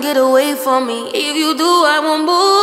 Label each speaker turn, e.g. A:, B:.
A: get away from me. If you do, I won't move.